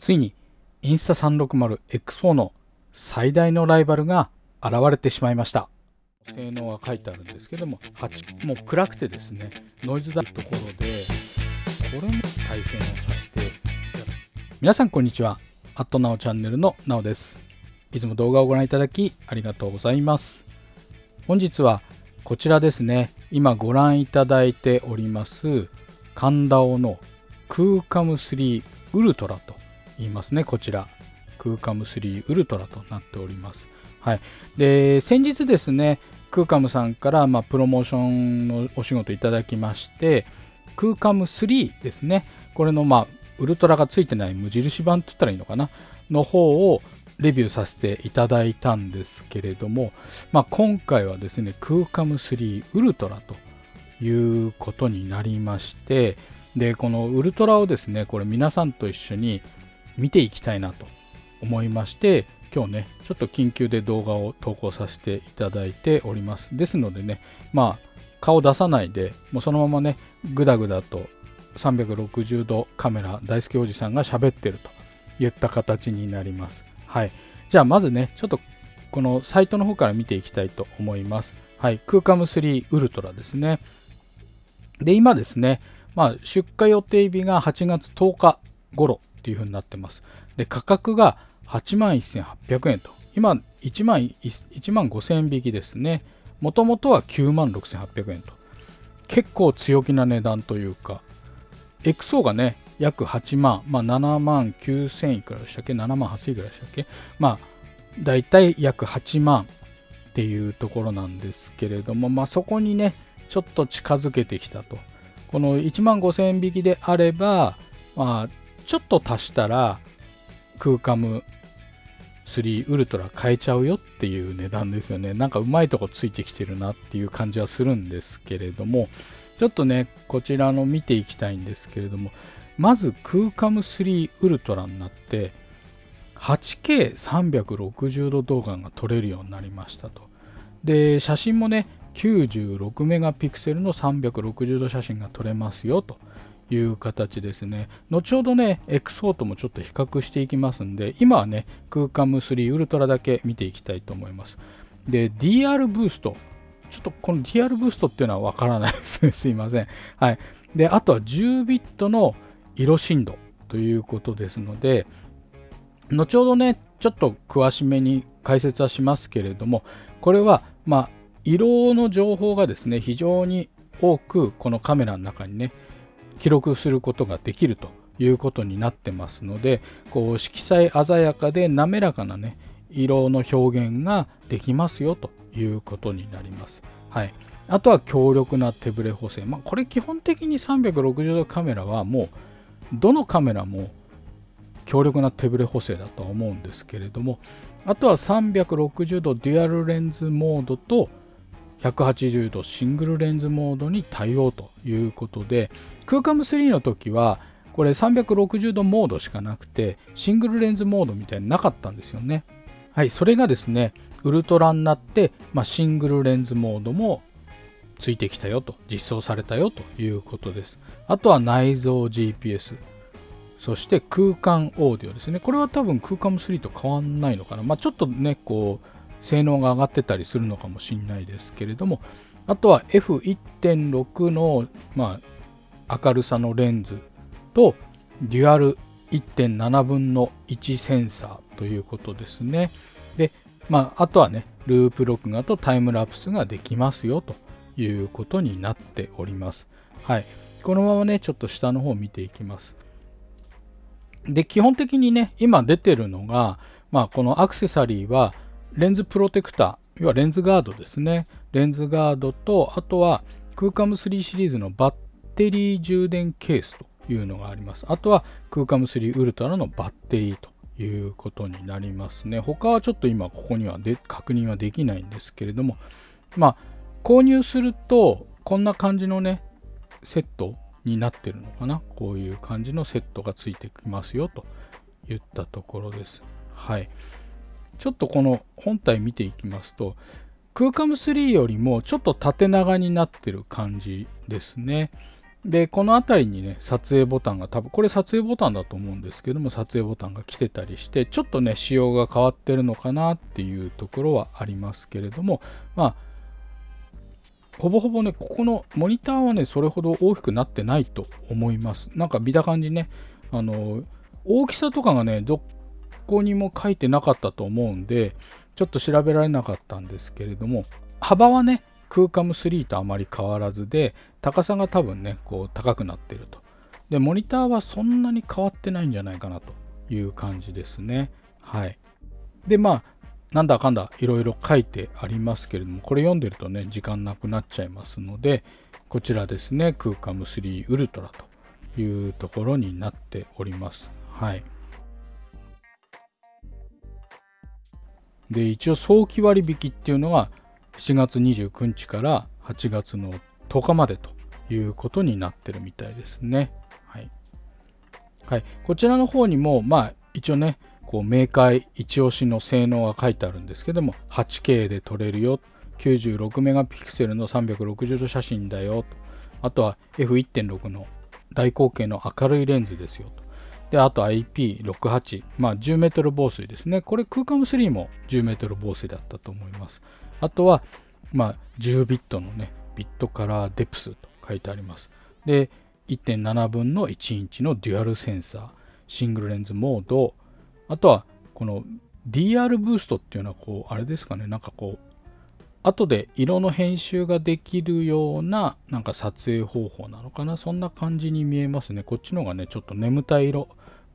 ついにインスタ 360X4 の最大のライバルが現れてしまいました。性能が書いてあるんですけども8もう暗くてですねノイズだところでこれも対戦をさせて皆さんこんにちは。アットナオチャンネルのなおです。いつも動画をご覧いただきありがとうございます。本日はこちらですね。今ご覧いただいております神田尾のクーカム3ウルトラと言いますね。こちらクーカム3ウルトラとなっております。はい、で先日ですねクーカムさんから、まあ、プロモーションのお仕事いただきましてクーカム3ですね。これの、まあ、ウルトラがついてない無印版って言ったらいいのかな？の方をレビューさせていただいたんですけれども、まあ、今回はですねクーカム3ウルトラということになりましてでこのウルトラをですねこれ皆さんと一緒に見ていきたいなと思いまして今日ねちょっと緊急で動画を投稿させていただいております。ですのでねまあ顔出さないでもうそのままねグダグダと360度カメラ大輔おじさんが喋ってるといった形になります。はい。じゃあまずねちょっとこのサイトの方から見ていきたいと思います。はい。クーカム3ウルトラですね。で今ですねまあ出荷予定日が8月10日頃っていう風になってますで価格が8万1800円と。今、1万 ,1 万5000円引きですね。もともとは9万6800円と。結構強気な値段というか、XO がね、約8万、まあ、7万9000いくらでしたっけ ?7 万8000いくらでしたっけ？まあ、だいたい約8万っていうところなんですけれども、まあ、そこにね、ちょっと近づけてきたと。この1万5000円引きであれば、まあ、ちょっと足したら、クーカム3ウルトラ買えちゃうよっていう値段ですよね。なんかうまいとこついてきてるなっていう感じはするんですけれども、ちょっとね、こちらの見ていきたいんですけれども、まずクーカム3ウルトラになって、8K360 度動画が撮れるようになりましたと。で、写真もね、96メガピクセルの360度写真が撮れますよという形ですね。後ほどね、XO ともちょっと比較していきますんで、今はね、クーカム3ウルトラだけ見ていきたいと思います。で、DR ブースト。ちょっとこの DR ブーストっていうのはわからないですね。すいません。はい。で、あとは10ビットの色深度ということですので、後ほどね、ちょっと詳しめに解説はしますけれども、これは、まあ、色の情報がですね、非常に多くこのカメラの中にね、記録することができるということになってますのでこう色彩鮮やかで滑らかなね色の表現ができますよということになります。はい、あとは強力な手ブレ補正。まあ、これ基本的に360度カメラはもうどのカメラも強力な手ブレ補正だとは思うんですけれどもあとは360度デュアルレンズモードと180度シングルレンズモードに対応ということで空間 M3 の時はこれ360度モードしかなくてシングルレンズモードみたいになかったんですよね。はいそれがですねウルトラになって、まあ、シングルレンズモードもついてきたよと実装されたよということです。あとは内蔵 GPS そして空間オーディオですね。これは多分空間 M3 と変わんないのかな。まあちょっとねこう性能が上がってたりするのかもしれないですけれどもあとは F1.6 の、まあ、明るさのレンズとデュアル1.7分の1センサーということですね。で、まあ、あとはね、ループ録画とタイムラプスができますよということになっております。はい。このままね、ちょっと下の方を見ていきます。で、基本的にね、今出てるのが、まあ、このアクセサリーは、レンズプロテクター、要はレンズガードですね。レンズガードと、あとは空間 M3 シリーズのバッテリー充電ケースというのがあります。あとは空間 M3 ウルトラのバッテリーということになりますね。他はちょっと今ここにはで確認はできないんですけれども、まあ、購入するとこんな感じのね、セットになってるのかな。こういう感じのセットがついてきますよといったところです。はい。ちょっとこの本体見ていきますと、クーカム3よりもちょっと縦長になってる感じですね。で、この辺りにね、撮影ボタンが多分、これ撮影ボタンだと思うんですけども、撮影ボタンが来てたりして、ちょっとね、仕様が変わってるのかなっていうところはありますけれども、まあ、ほぼほぼね、ここのモニターはね、それほど大きくなってないと思います。なんか見た感じね、あの、大きさとかがね、どっこにも書いてなかったと思うんで、ちょっと調べられなかったんですけれども、幅はね、クーカム3とあまり変わらずで、高さが多分ね、こう高くなってると。で、モニターはそんなに変わってないんじゃないかなという感じですね。はい。で、まあ、なんだかんだいろいろ書いてありますけれども、これ読んでるとね、時間なくなっちゃいますので、こちらですね、クーカム3ウルトラというところになっております。はい。で、一応早期割引っていうのは、7月29日から8月の10日までということになってるみたいですね。はい。はい、こちらの方にも、まあ、一応ね、こう明快一押しの性能が書いてあるんですけども、8K で撮れるよ、96メガピクセルの360度写真だよ、あとは F1.6 の大口径の明るいレンズですよと。で、あと IP68、まあ10メートル防水ですね。これ空間3も10メートル防水だったと思います。あとは、まあ、10ビットのね、ビットカラーデプスと書いてあります。で、1.7分の1インチのデュアルセンサー、シングルレンズモード、あとはこの DR ブーストっていうのはこう、あれですかね、なんかこう、後で色の編集ができるようななんか撮影方法なのかなそんな感じに見えますねこっちの方がねちょっと眠たい色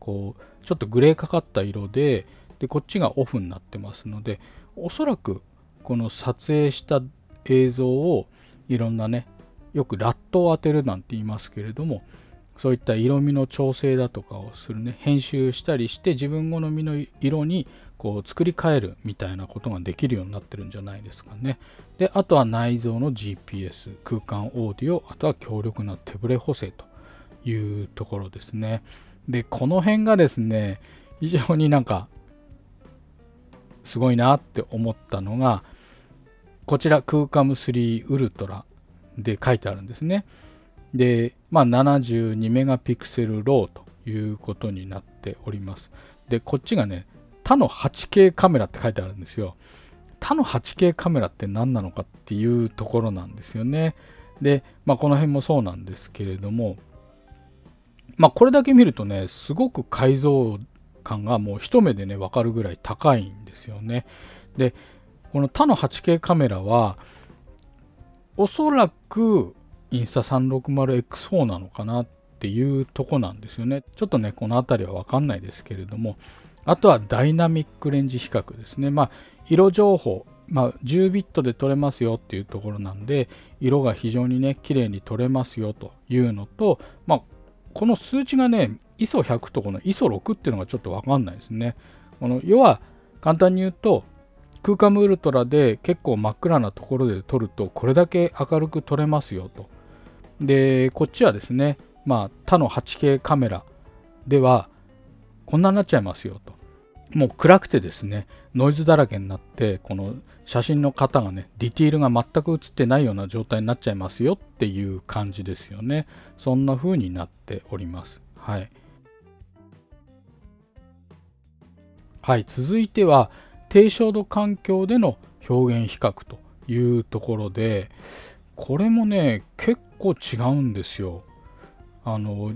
こうちょっとグレーかかった色ででこっちがオフになってますのでおそらくこの撮影した映像をいろんなねよくラットを当てるなんて言いますけれどもそういった色味の調整だとかをするね編集したりして自分好みの色にこう作り変えるみたいなことができるようになってるんじゃないですかね。であとは内蔵の GPS 空間オーディオあとは強力な手ブレ補正というところですね。でこの辺がですね非常になんかすごいなって思ったのがこちら空間3ウルトラで書いてあるんですね。で、まあ、72メガピクセルローということになっております。で、こっちがね、他の 8K カメラって書いてあるんですよ。他の 8K カメラって何なのかっていうところなんですよね。で、まあ、この辺もそうなんですけれども、まあ、これだけ見るとね、すごく解像感がもう一目でね、わかるぐらい高いんですよね。で、この他の 8K カメラは、おそらくインスタ 360X4 なのかなっていうとこなんですよね。ちょっとね、この辺りはわかんないですけれども、あとはダイナミックレンジ比較ですね。まあ、色情報、まあ、10ビットで撮れますよっていうところなんで、色が非常にね、綺麗に撮れますよというのと、まあ、この数値がね、ISO100 とこの ISO6 っていうのがちょっとわかんないですね。この要は、簡単に言うと、空間ウルトラで結構真っ暗なところで撮るとこれだけ明るく撮れますよと。で、こっちはですね、まあ他の 8K カメラではこんなになっちゃいますよと。もう暗くてですね、ノイズだらけになって、この写真の型がね、ディティールが全く写ってないような状態になっちゃいますよっていう感じですよね。そんな風になっております。はい。はい、続いては、低照度環境での表現比較というところでこれもね結構違うんですよ。あの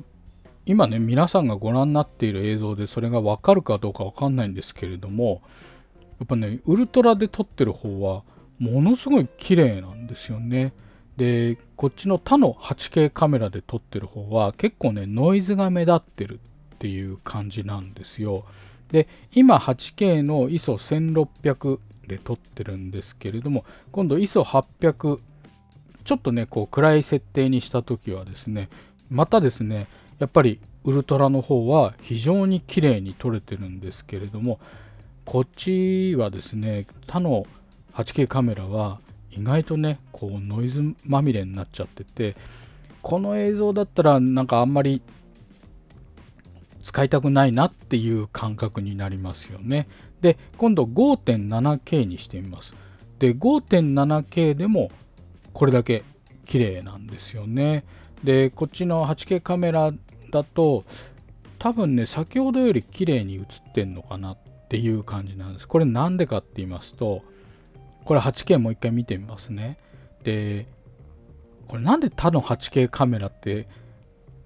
今ね皆さんがご覧になっている映像でそれが分かるかどうか分かんないんですけれどもやっぱねウルトラで撮ってる方はものすごい綺麗なんですよね。でこっちの他の 8K カメラで撮ってる方は結構ねノイズが目立ってるっていう感じなんですよ。で今 8K の ISO1600 で撮ってるんですけれども今度 ISO800 ちょっとねこう暗い設定にした時はですねまたですねやっぱりウルトラの方は非常に綺麗に撮れてるんですけれどもこっちはですね他の 8K カメラは意外とねこうノイズまみれになっちゃっててこの映像だったらなんかあんまり使いたくないなっていう感覚になりますよね。で、今度 5.7K にしてみます。で、5.7K でもこれだけ綺麗なんですよね。でこっちの 8K カメラだと多分ね先ほどより綺麗に映ってんのかなっていう感じなんです。これなんでかって言いますとこれ 8K もう一回見てみますね。でこれなんで他の 8K カメラって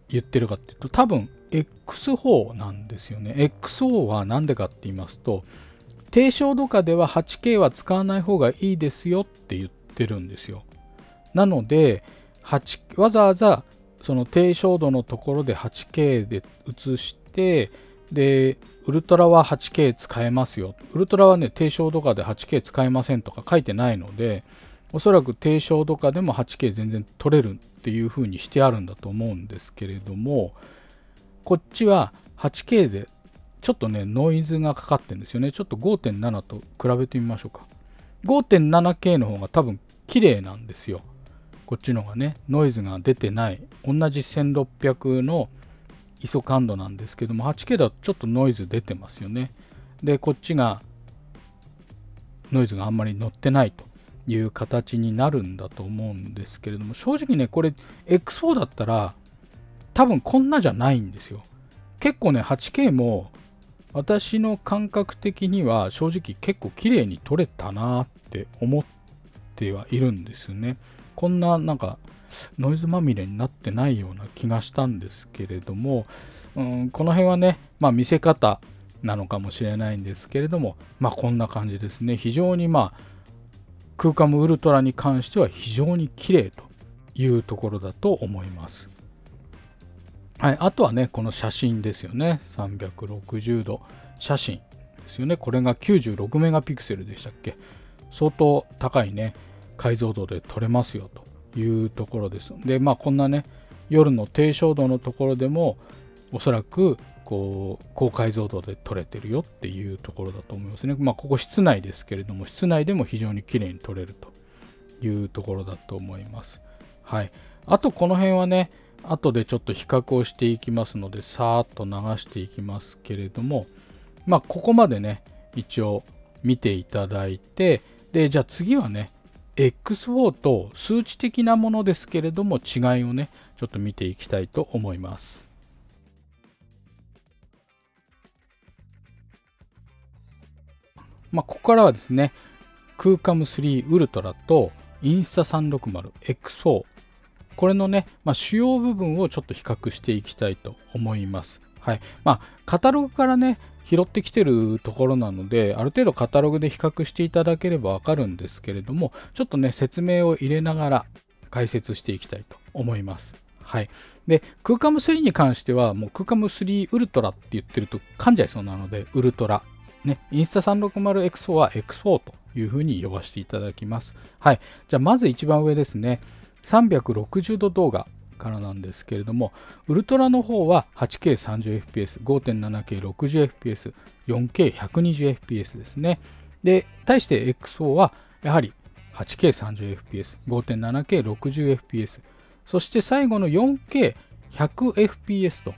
言ってるかっていうと多分 X4 なんですよね。XO は何でかって言いますと低照度下では 8K は使わない方がいいですよって言ってるんですよ。なのでわざわざその低照度のところで 8K で映してでウルトラは 8K 使えますよ。ウルトラはね低照度下で 8K 使えませんとか書いてないのでおそらく低照度下でも 8K 全然撮れるっていう風にしてあるんだと思うんですけれどもこっちは 8K でちょっとねノイズがかかってるんですよね。ちょっと5.7と比べてみましょうか。5.7K の方が多分綺麗なんですよ。こっちの方がねノイズが出てない。同じ1600の ISO 感度なんですけども 8K だとちょっとノイズ出てますよね。でこっちがノイズがあんまり乗ってないという形になるんだと思うんですけれども正直ねこれ X4 だったら多分こんなじゃないんですよ。結構ね 8K も私の感覚的には正直結構綺麗に撮れたなって思ってはいるんですね。こんななんかノイズまみれになってないような気がしたんですけれども、うん、この辺はね、まあ、見せ方なのかもしれないんですけれども、まあ、こんな感じですね非常にまあ空間ウルトラに関しては非常に綺麗というところだと思います。はい、あとはね、この写真ですよね。360度写真ですよね。これが96メガピクセルでしたっけ相当高いね、解像度で撮れますよというところです。で、まあこんなね、夜の低照度のところでもおそらくこう高解像度で撮れてるよっていうところだと思いますね。まあここ室内ですけれども室内でも非常に綺麗に撮れるというところだと思います。はい。あとこの辺はね、後でちょっと比較をしていきますのでさーっと流していきますけれどもまあここまでね一応見ていただいてでじゃあ次はね X4 と数値的なものですけれども違いをねちょっと見ていきたいと思います。まあ、ここからはですね、クーカム3ウルトラとインスタ 360X4 これのね、まあ、主要部分をちょっと比較していきたいと思います。はい。まあ、カタログからね、拾ってきてるところなので、ある程度カタログで比較していただければわかるんですけれども、ちょっとね、説明を入れながら解説していきたいと思います。はい。で、クーカム3に関しては、もうクーカム3ウルトラって言ってると噛んじゃいそうなので、ウルトラ。ね、インスタ 360X4 は X4 というふうに呼ばせていただきます。はい。じゃあ、まず一番上ですね。360度動画からなんですけれども、ウルトラの方は 8K30fps、5.7K60fps、4K120fps ですね。で、対して XO はやはり 8K30fps、5.7K60fps、そして最後の 4K100fps と、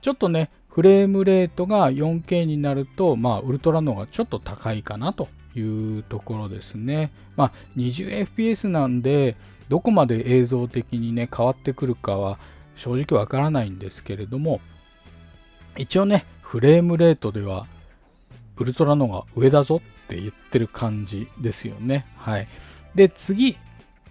ちょっとね、フレームレートが 4K になると、まあ、ウルトラの方がちょっと高いかなというところですね。まあ、20fps なんで、どこまで映像的にね変わってくるかは正直わからないんですけれども一応ねフレームレートではウルトラのが上だぞって言ってる感じですよね。はい。で次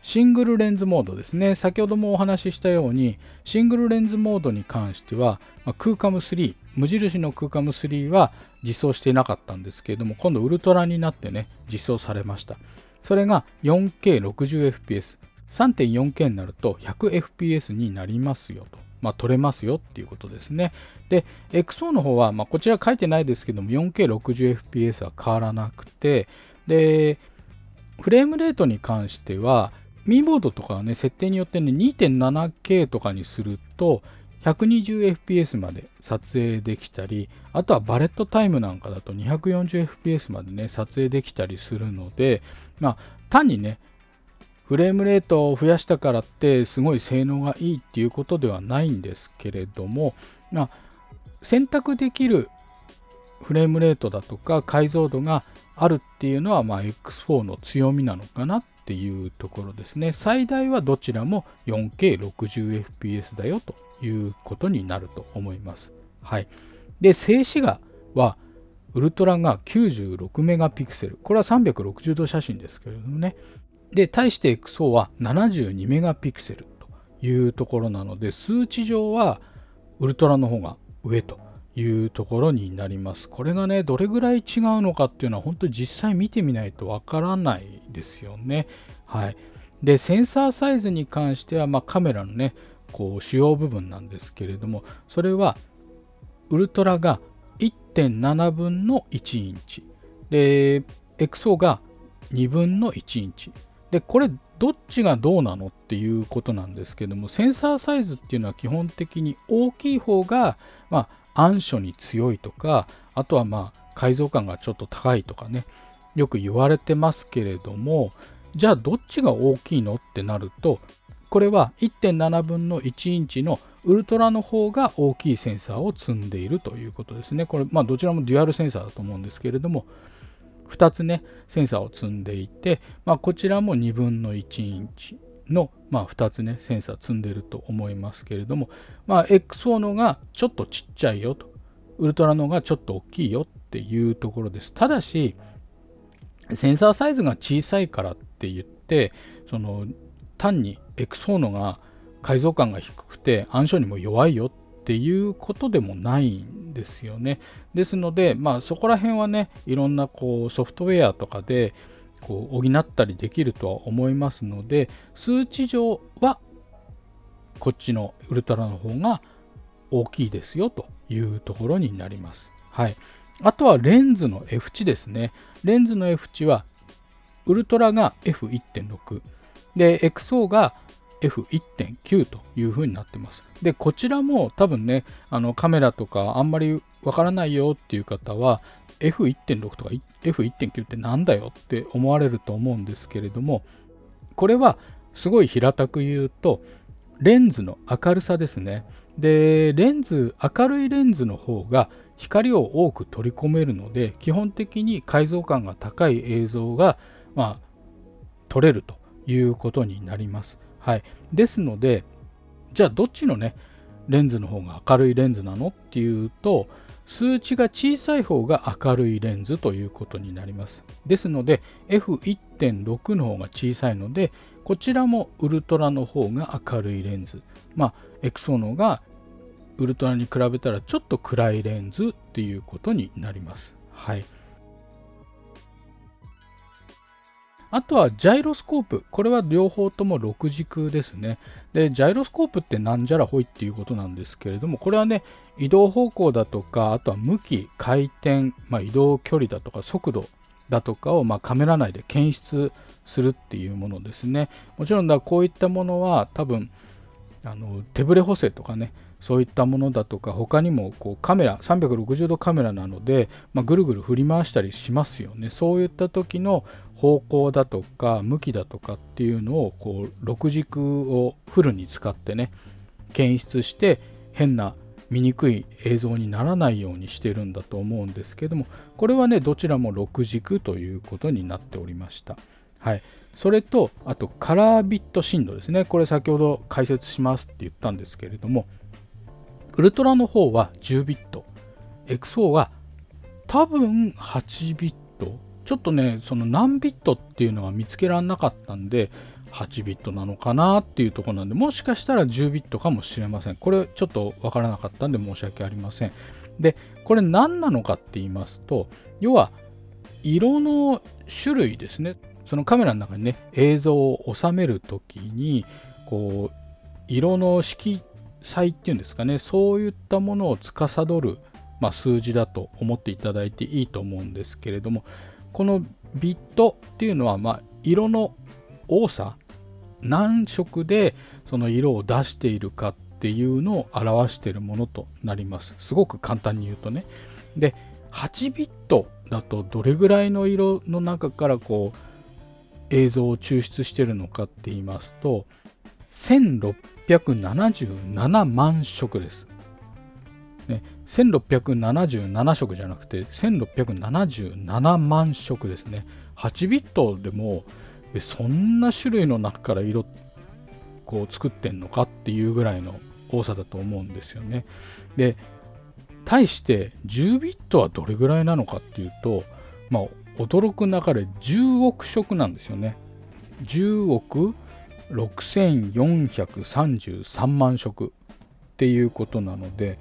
シングルレンズモードですね。先ほどもお話ししたようにシングルレンズモードに関しては、まあ、空カム3無印の空カム3は実装していなかったんですけれども今度ウルトラになってね実装されました。それが 4K60fps 3.4K になると 100fps になりますよと。まあ、撮れますよっていうことですね。で、XO の方は、まあ、こちら書いてないですけども、4K60fps は変わらなくて、で、フレームレートに関しては、ミーボードとかはね、設定によってね、2.7K とかにすると、120fps まで撮影できたり、あとはバレットタイムなんかだと 240fps までね、撮影できたりするので、まあ、単にね、フレームレートを増やしたからってすごい性能がいいっていうことではないんですけれども、まあ、選択できるフレームレートだとか解像度があるっていうのは、まあ、X4 の強みなのかなっていうところですね。最大はどちらも 4K60fps だよということになると思います。はい。で、静止画はウルトラが96メガピクセル。これは360度写真ですけれどもね。で、対して XO は72メガピクセルというところなので、数値上はウルトラの方が上というところになります。これがね、どれぐらい違うのかっていうのは本当実際見てみないとわからないですよね。はい。で、センサーサイズに関しては、まあ、カメラのね、こう主要部分なんですけれども、それはウルトラが1.7分の1インチ。で、XO が2分の1インチ。で、これどっちがどうなのっていうことなんですけども、センサーサイズっていうのは基本的に大きい方が、まあ、暗所に強いとか、あとはまあ、解像感がちょっと高いとかね、よく言われてますけれども、じゃあどっちが大きいのってなると、これは1.7分の1インチのウルトラの方が大きいセンサーを積んでいるということですね。これ、まあ、どちらもデュアルセンサーだと思うんですけれども、2つね、センサーを積んでいて、まあ、こちらも2分の1インチの、まあ、2つね、センサー積んでると思いますけれども、まあ、XO のがちょっとちっちゃいよと、ウルトラのがちょっと大きいよっていうところです。ただし、センサーサイズが小さいからって言って、その単に XO のが解像感が低くて暗証にも弱いよっっていうことでもないんですよね。ですので、まあ、そこら辺はねいろんなこうソフトウェアとかでこう補ったりできるとは思いますので数値上はこっちのウルトラの方が大きいですよというところになります。はい。あとはレンズの F 値ですね。レンズの F 値はウルトラが F1.6 で XO が F1.9 という風になってます。で、こちらも多分ね、あのカメラとかあんまりわからないよっていう方は、F1.6 とか F1.9 ってなんだよって思われると思うんですけれども、これはすごい平たく言うと、レンズの明るさですね。で、レンズ、明るいレンズの方が光を多く取り込めるので、基本的に解像感が高い映像が、まあ、撮れるということになります。はい。ですので、じゃあどっちのね、レンズの方が明るいレンズなのっていうと、数値が小さい方が明るいレンズということになります。ですので、F1.6 の方が小さいので、こちらもウルトラの方が明るいレンズ。まあ、エクソノがウルトラに比べたらちょっと暗いレンズっていうことになります。はい。あとはジャイロスコープ。これは両方とも6軸ですね。で、ジャイロスコープってなんじゃらほいっていうことなんですけれども、これはね、移動方向だとか、あとは向き、回転、まあ、移動距離だとか速度だとかを、まあ、カメラ内で検出するっていうものですね。もちろんだこういったものは多分あの手ブレ補正とかねそういったものだとか他にもこうカメラ360度カメラなので、まあ、ぐるぐる振り回したりしますよねそういった時の方向だとか向きだとかっていうのをこう6軸をフルに使ってね検出して変な見にくい映像にならないようにしてるんだと思うんですけどもこれはねどちらも6軸ということになっておりました。はい。それとあとカラービット振動ですね。これ先ほど解説しますって言ったんですけれどもウルトラの方は10ビット。XO は多分8ビット。ちょっとね、その何ビットっていうのは見つけられなかったんで、8ビットなのかなっていうところなんで、もしかしたら10ビットかもしれません。これちょっとわからなかったんで申し訳ありません。で、これ何なのかって言いますと、要は色の種類ですね。そのカメラの中にね、映像を収めるときに、こう、色の色彩っていうんですかね、そういったものを司る、まあ、数字だと思っていただいていいと思うんですけれども、このビットっていうのは、まあ、色の多さ何色でその色を出しているかっていうのを表しているものとなります。すごく簡単に言うとね。で8ビットだとどれぐらいの色の中からこう映像を抽出してるのかって言いますと1677万色です。ね、1677色じゃなくて1677万色ですね。8ビットでも、そんな種類の中から色こう作ってんのかっていうぐらいの多さだと思うんですよね。で対して10ビットはどれぐらいなのかっていうとまあ驚くなかれ10億色なんですよね。10億6433万色っていうことなので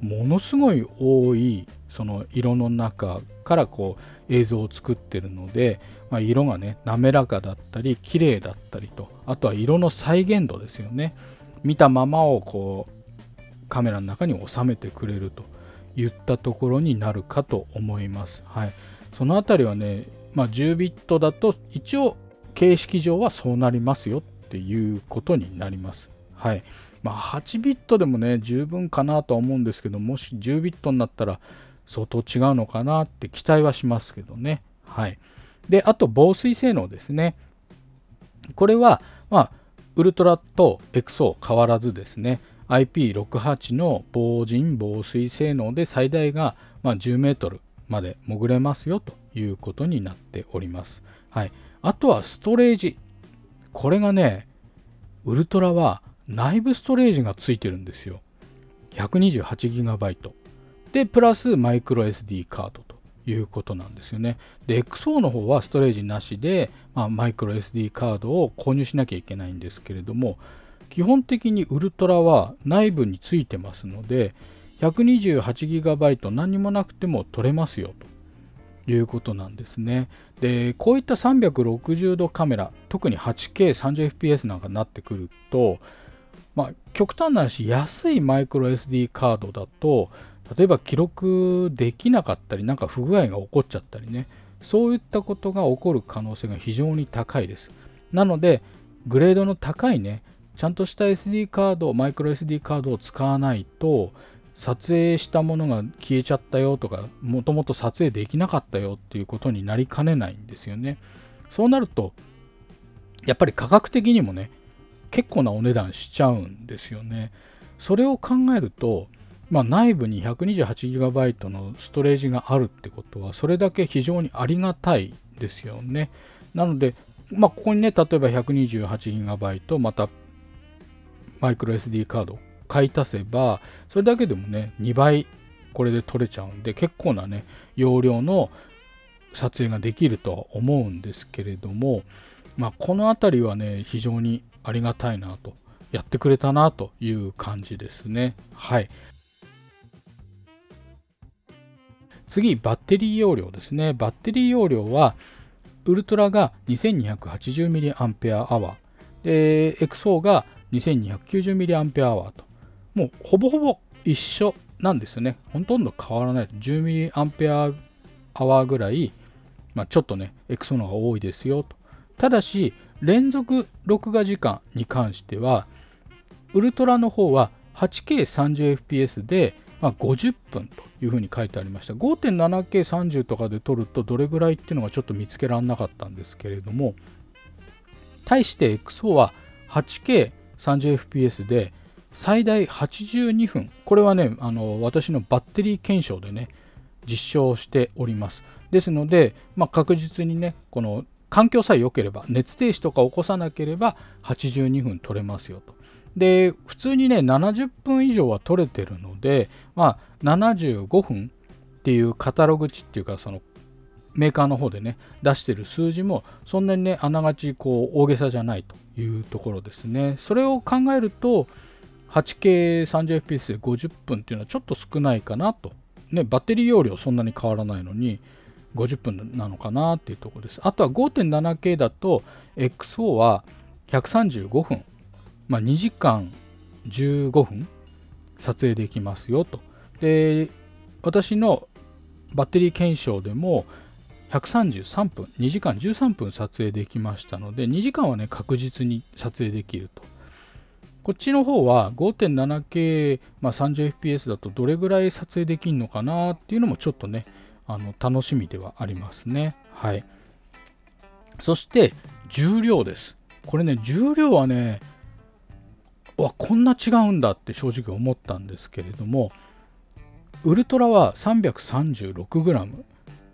ものすごい多いその色の中からこう映像を作ってるので、まあ、色がね滑らかだったり綺麗だったりとあとは色の再現度ですよね見たままをこうカメラの中に収めてくれるといったところになるかと思います。はい、その辺りはね、まあ、10ビットだと一応形式上はそうなりますよっていうことになります。はい。まあ、8ビットでもね、十分かなとは思うんですけど、もし10ビットになったら相当違うのかなって期待はしますけどね。はい。で、あと防水性能ですね。これは、まあ、ウルトラとエクソ変わらずですね、IP68 の防塵防水性能で最大が、ま、10メートルまで潜れますよということになっております。はい。あとはストレージ。これがね、ウルトラは内部ストレージがついてるんですよ。128GB。で、プラスマイクロ SD カードということなんですよね。で、XO の方はストレージなしで、まあ、マイクロ SD カードを購入しなきゃいけないんですけれども、基本的にウルトラは内部についてますので、128GB 何もなくても取れますよということなんですね。で、こういった360度カメラ、特に 8K30fps なんかになってくると、まあ、極端な話、安いマイクロ SD カードだと、例えば記録できなかったり、なんか不具合が起こっちゃったりね、そういったことが起こる可能性が非常に高いです。なので、グレードの高いね、ちゃんとした SD カード、マイクロ SD カードを使わないと、撮影したものが消えちゃったよとか、もともと撮影できなかったよっていうことになりかねないんですよね。そうなると、やっぱり価格的にもね、結構なお値段しちゃうんですよね。それを考えると、まあ、内部に 128GB のストレージがあるってことは、それだけ非常にありがたいですよね。なので、まあ、ここにね、例えば 128GB またマイクロ SD カード買い足せば、それだけでもね、2倍これで取れちゃうんで、結構なね、容量の撮影ができるとは思うんですけれども、まあ、この辺りはね、非常にありがたいなと、やってくれたなという感じですね。はい。次、バッテリー容量ですね。バッテリー容量は、ウルトラが 2280mAh、で、XO が 2290mAh と、もうほぼほぼ一緒なんですよね。ほとんど変わらない。10mAh ぐらい、まあ、ちょっとね、XO の方が多いですよと。ただし、連続録画時間に関しては、ウルトラの方は 8K30fps で、まあ、50分というふうに書いてありました。5.7K30 とかで撮るとどれぐらいっていうのがちょっと見つけられなかったんですけれども、対して XO は 8K30fps で最大82分。これはね、あの私のバッテリー検証でね、実証しております。ですので、まあ、確実にね、この環境さえ良ければ、熱停止とか起こさなければ82分取れますよと。で、普通にね、70分以上は取れてるので、まあ、75分っていうカタログ値っていうか、そのメーカーの方でね、出してる数字も、そんなにね、あながちこう大げさじゃないというところですね。それを考えると、8K30fps で50分っていうのはちょっと少ないかなと。ね、バッテリー容量そんなに変わらないのに、50分なのかなっていうところです。あとは 5.7K だと XO は135分、まあ、2時間15分撮影できますよと。で、私のバッテリー検証でも133分、2時間13分撮影できましたので、2時間はね、確実に撮影できると。こっちの方は5.7。k ま 30fps だとどれぐらい撮影できるのかなっていうのもちょっとね、あの楽しみではありますね。はい。そして重量です。これね、重量はね、わ、こんな違うんだって正直思ったんですけれども、ウルトラは 336g。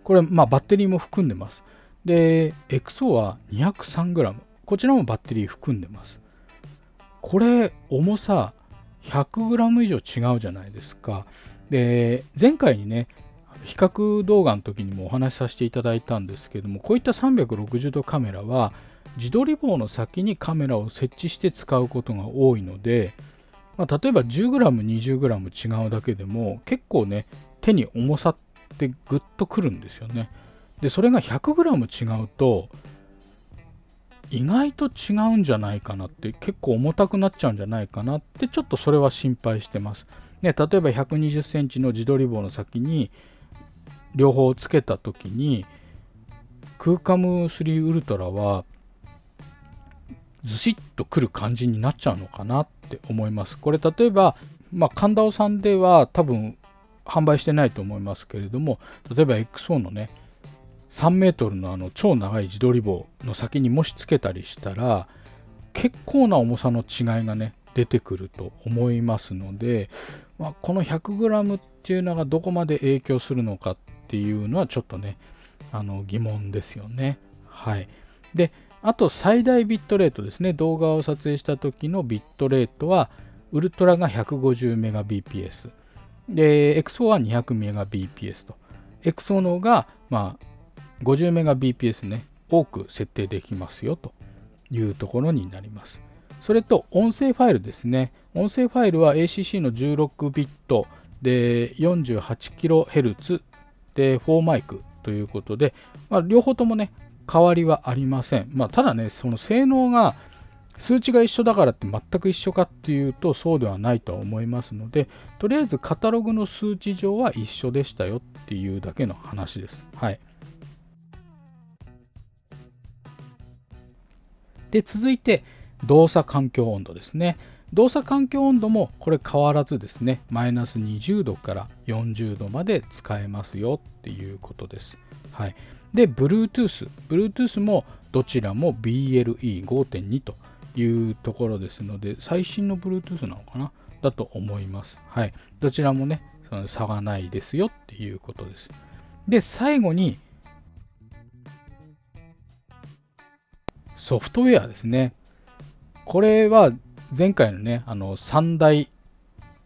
これ、まあ、バッテリーも含んでます。で XO は 203g こちらもバッテリー含んでますこれ重さ 100g 以上違うじゃないですかで前回にね比較動画の時にもお話しさせていただいたんですけどもこういった360度カメラは自撮り棒の先にカメラを設置して使うことが多いので、まあ、例えば 10g20g 違うだけでも結構ね手に重さってグッとくるんですよねでそれが 100g 違うと意外と違うんじゃないかなって結構重たくなっちゃうんじゃないかなってちょっとそれは心配してます。ね、例えば120センチの自撮り棒の先に両方つけた時にクーカム3ウルトラはずしっとくる感じになっちゃうのかなって思います。これ例えば、まあ、神田さんでは多分販売してないと思いますけれども例えば XO のね3メートルのあの超長い自撮り棒の先にもしつけたりしたら結構な重さの違いがね出てくると思いますので、まあ、この 100g っていうのがどこまで影響するのかっていうのはちょっとねあの疑問ですよね。はい。で、あと最大ビットレートですね。動画を撮影した時のビットレートはウルトラが 150Mbps で XO は 200Mbps と XO の方がまあ 50Mbps ね、多く設定できますよというところになります。それと音声ファイルですね。音声ファイルは ACC の16ビットで 48kHz で4マイクということで、まあ、両方ともね、変わりはありません。まあ、ただね、その性能が数値が一緒だからって全く一緒かっていうとそうではないとは思いますので、とりあえずカタログの数値上は一緒でしたよっていうだけの話です。はい。で、続いて動作環境温度ですね。動作環境温度もこれ変わらずですね、マイナス20度から40度まで使えますよっていうことです。はい。で、Bluetooth。Bluetooth もどちらも BLE5.2 というところですので、最新の Bluetooth なのかな？だと思います。はい。どちらもね、その差がないですよっていうことです。で、最後にソフトウェアですね。これは前回のね、あの3大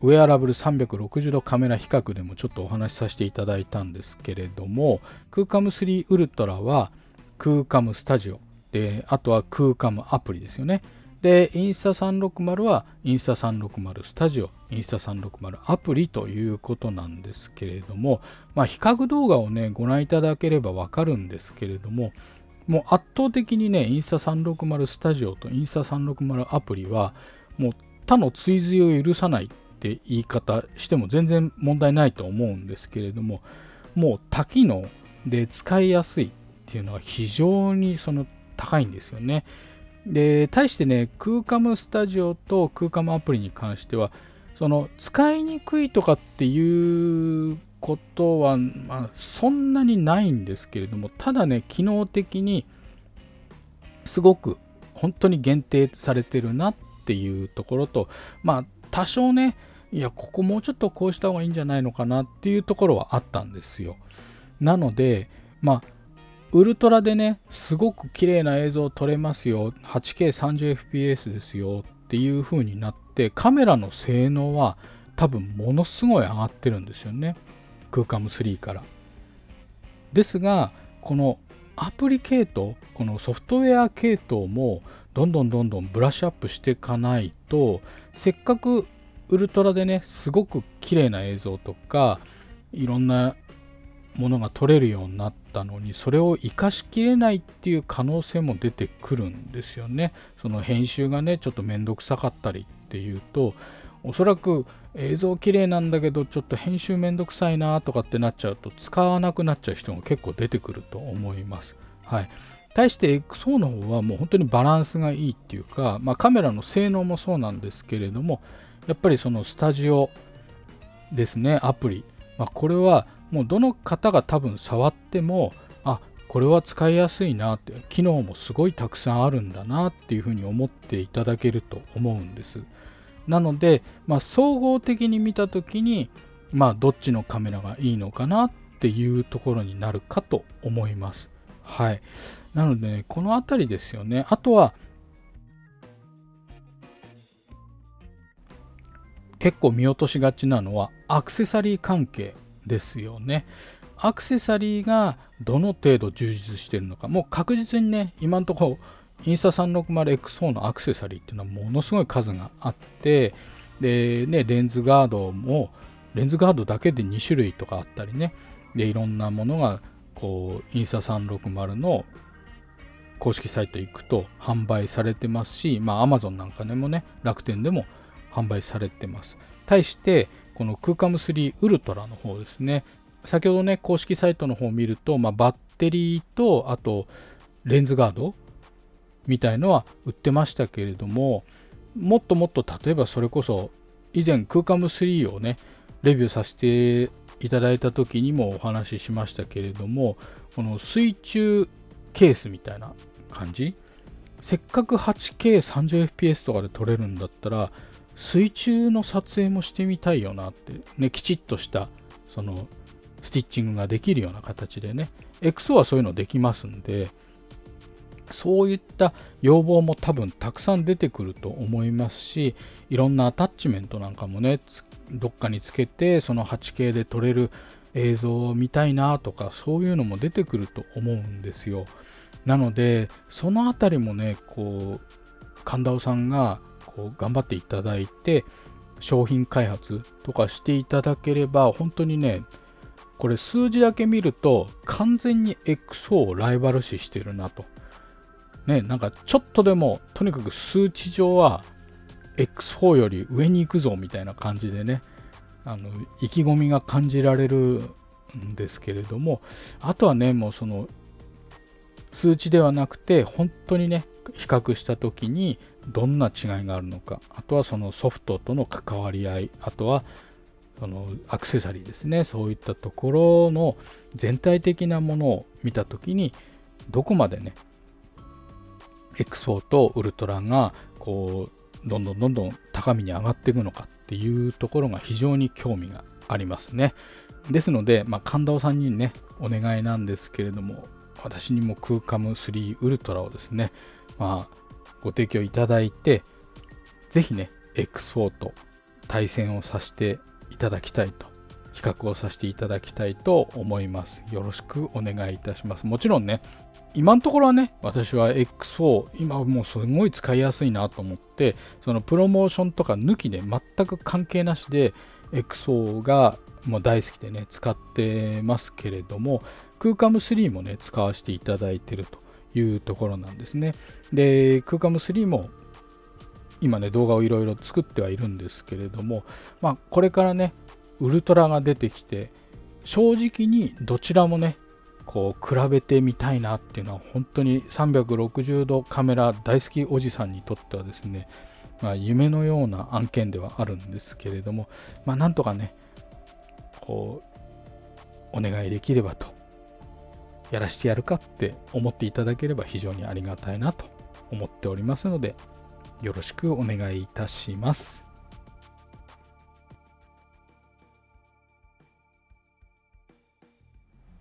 ウェアラブル360度カメラ比較でもちょっとお話しさせていただいたんですけれども、クーカム3ウルトラはクーカムスタジオ、で、あとはクーカムアプリですよね。で、インスタ360はインスタ360スタジオ、インスタ360アプリということなんですけれども、まあ、比較動画をね、ご覧いただければわかるんですけれども、もう圧倒的にね、インスタ360スタジオとインスタ360アプリは、もう他の追随を許さないって言い方しても全然問題ないと思うんですけれども、もう多機能で使いやすいっていうのは非常にその高いんですよね。で、対してね、空カムスタジオと空カムアプリに関しては、その使いにくいとかっていうことは、まあ、そんなにないんですけれどもただね機能的にすごく本当に限定されてるなっていうところとまあ多少ねいやここもうちょっとこうした方がいいんじゃないのかなっていうところはあったんですよ。なのでまあウルトラでねすごく綺麗な映像撮れますよ。8K30fps ですよ。っていう風になってカメラの性能は多分ものすごい上がってるんですよね。空間も3から。ですが、このアプリ系統、このソフトウェア系統もどんどんどんどんブラッシュアップしていかないと、せっかくウルトラでね、すごく綺麗な映像とか、いろんなものが撮れるようになったのに、それを活かしきれないっていう可能性も出てくるんですよね。その編集がね、ちょっとめんどくさかったりっていうと、おそらく映像綺麗なんだけどちょっと編集めんどくさいなとかってなっちゃうと使わなくなっちゃう人が結構出てくると思います。はい。対して XO の方はもう本当にバランスがいいっていうか、まあ、カメラの性能もそうなんですけれどもやっぱりそのスタジオですねアプリ、まあ、これはもうどの方が多分触ってもあこれは使いやすいなって機能もすごいたくさんあるんだなっていうふうに思っていただけると思うんです。なので、まあ、総合的に見た時に、まあ、どっちのカメラがいいのかなっていうところになるかと思います。はい。なのでね、この辺りですよね。あとは、結構見落としがちなのはアクセサリー関係ですよね。アクセサリーがどの程度充実しているのか、もう確実にね、今のところ、インスタ 360X4 のアクセサリーっていうのはものすごい数があって、で、ね、レンズガードも、レンズガードだけで2種類とかあったりね、で、いろんなものが、こう、インスタ360の公式サイト行くと販売されてますし、まあ、Amazon なんかでもね、楽天でも販売されてます。対して、このクーカム3ウルトラの方ですね、先ほどね、公式サイトの方を見ると、まあ、バッテリーと、あと、レンズガードみたいのは売ってましたけれども、もっともっと例えばそれこそ、以前クーカム3をね、レビューさせていただいた時にもお話ししましたけれども、この水中ケースみたいな感じ？せっかく 8K30fps とかで撮れるんだったら、水中の撮影もしてみたいよなって、ね、きちっとしたそのスティッチングができるような形でね、XO はそういうのできますんで、そういった要望も多分たくさん出てくると思いますし、いろんなアタッチメントなんかもね、どっかにつけて、その 8K で撮れる映像を見たいなとか、そういうのも出てくると思うんですよ。なので、そのあたりもね、こう、神田尾さんがこう頑張っていただいて、商品開発とかしていただければ、本当にね、これ数字だけ見ると完全に XO をライバル視してるなと。ね、なんかちょっとでもとにかく数値上は X4 より上に行くぞみたいな感じでね、あの意気込みが感じられるんですけれども、あとはね、もうその数値ではなくて本当にね、比較した時にどんな違いがあるのか、あとはそのソフトとの関わり合い、あとはそのアクセサリーですねそういったところの全体的なものを見た時にどこまでね X4 とウルトラがこうどんどんどんどん高みに上がっていくのかっていうところが非常に興味がありますね。ですので、まあ、神田尾さんにねお願いなんですけれども私にもクーカム3ウルトラをですね、まあ、ご提供いただいてぜひね X4 と対戦をさせていただきたいと比較をさせていただきたいと思います。よろしくお願いいたします。もちろんね今のところはね私は XO 今もうすごい使いやすいなと思ってそのプロモーションとか抜きで全く関係なしで XO がもう大好きでね使ってますけれどもクーカム3もね使わせていただいてるというところなんですね。でクーカム3も今ね動画をいろいろ作ってはいるんですけれども、まあ、これからねウルトラが出てきて正直にどちらもねこう比べてみたいなっていうのは本当に360度カメラ大好きおじさんにとってはですね、まあ、夢のような案件ではあるんですけれども、まあ、なんとかねこうお願いできればとやらしてやるかって思っていただければ非常にありがたいなと思っておりますのでよろしくお願いいたします。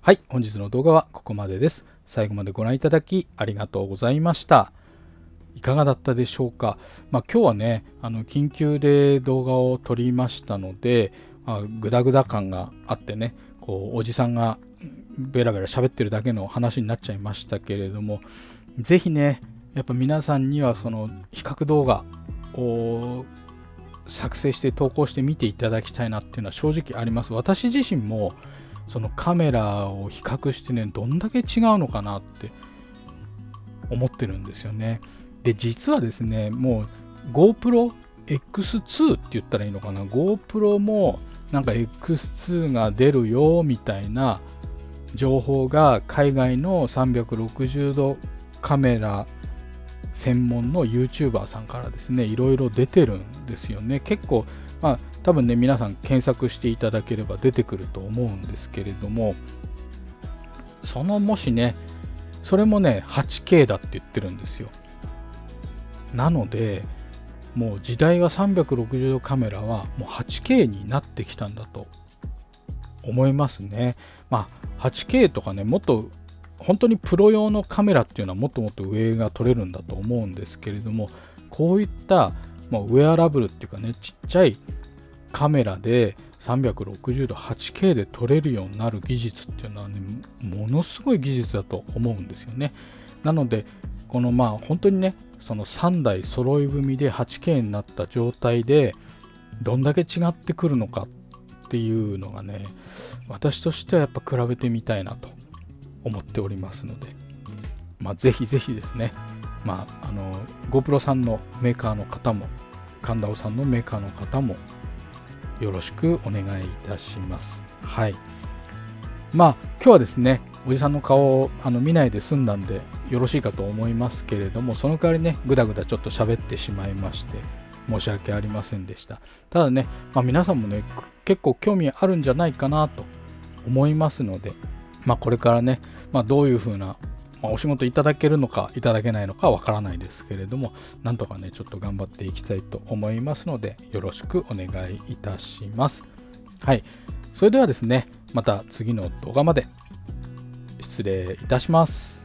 はい、本日の動画はここまでです。最後までご覧いただきありがとうございました。いかがだったでしょうか？まあ、今日はね、あの緊急で動画を撮りましたので、まあ、グダグダ感があってね、こうおじさんがベラベラ喋ってるだけの話になっちゃいましたけれども、ぜひね、やっぱ皆さんにはその比較動画を作成して投稿して見ていただきたいなっていうのは正直あります。私自身もそのカメラを比較してね、どんだけ違うのかなって思ってるんですよね。で、実はですね、もう GoPro X2 って言ったらいいのかな GoPro もなんか X2 が出るよみたいな情報が海外の360度カメラ専門の YouTuber さんからですねいろいろ出てるんですよね結構まあ多分ね皆さん検索していただければ出てくると思うんですけれどもそのもしねそれもね 8K だって言ってるんですよ。なのでもう時代は360度カメラはもう 8K になってきたんだと思いますね。まあ 8K とかねもっと本当にプロ用のカメラっていうのはもっともっと上が撮れるんだと思うんですけれどもこういった、まあ、ウェアラブルっていうかねちっちゃいカメラで360度 8K で撮れるようになる技術っていうのはねものすごい技術だと思うんですよね。なのでこのまあ本当にねその3台揃い踏みで 8K になった状態でどんだけ違ってくるのかっていうのがね私としてはやっぱ比べてみたいなと思っておりますので、まあ、ぜひぜひですね、まあ、あの GoPro さんのメーカーの方も神田尾さんのメーカーの方もよろしくお願いいたします。はい。まあ今日はですね、おじさんの顔をあの見ないで済んだんでよろしいかと思いますけれども、その代わりね、ぐだぐだちょっと喋ってしまいまして、申し訳ありませんでした。ただね、まあ、皆さんもね、結構興味あるんじゃないかなと思いますので、まあ、これからね、まあ、どういうふうな、まあ、お仕事いただけるのかいただけないのかわからないですけれども、なんとかね、ちょっと頑張っていきたいと思いますので、よろしくお願いいたします。はい。それではですね、また次の動画まで失礼いたします。